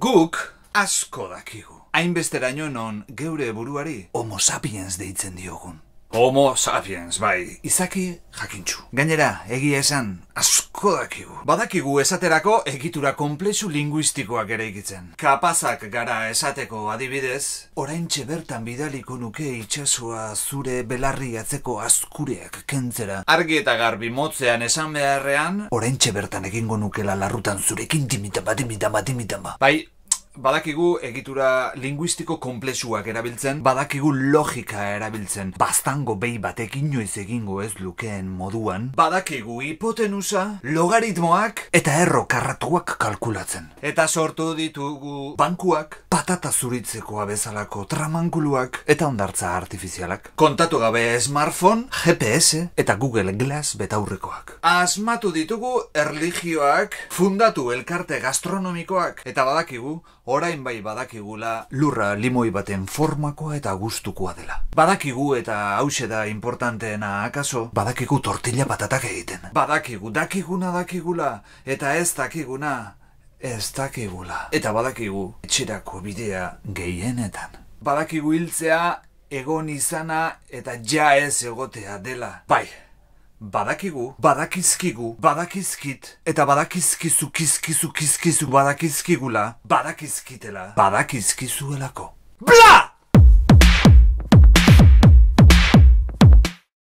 Guk asko dakigu. Hainbesteraino non geure buruari homo sapiens deitzen diogun. Homo sapiens, bai, izaki jakintxu. Gainera, egia esan, asko dakigu. Badakigu esaterako egitura komplexu linguistikoak ere ikitzen. Kapazak gara esateko adibidez, oraintxe bertan bidaliko nuke itxasua zure belarri atzeko askureak kentzera. Argi eta garbi motzean esan beharrean, oraintxe bertan egingo nukela larrutan zurekin timita batimita batimita ba. Bai, Badakigu egitura linguistiko komplexuak erabiltzen, badakigu logika erabiltzen, bastango behi batek inoiz egingo ez lukeen moduan, badakigu hipotenusa, logaritmoak eta erro karratuak kalkulatzen. Eta sortu ditugu bankuak, patata zuritzekoa bezalako tramankuluak eta ondartza artifizialak. Kontatu gabe smartphone, GPS eta Google Glass betaurrekoak. Asmatu ditugu erligioak, fundatu elkarte gastronomikoak eta badakigu orain bai badakigula lurra limoi baten formakoa eta gustukoa dela. Badakigu eta hause da importanteena akaso, badakigu tortilla patatak egiten. Badakigu, dakiguna dakigula eta ez dakiguna ez dakigula. Eta badakigu etxerako bidea gehienetan. Badakigu hiltzea egon izana eta ja ez egotea dela. Bai, Badakigu, badakizkigu, badakizkit, eta badakizkizu, kizkizu, kizkizu, badakizkigula, badakizkitela, badakizkizuelako. BLA!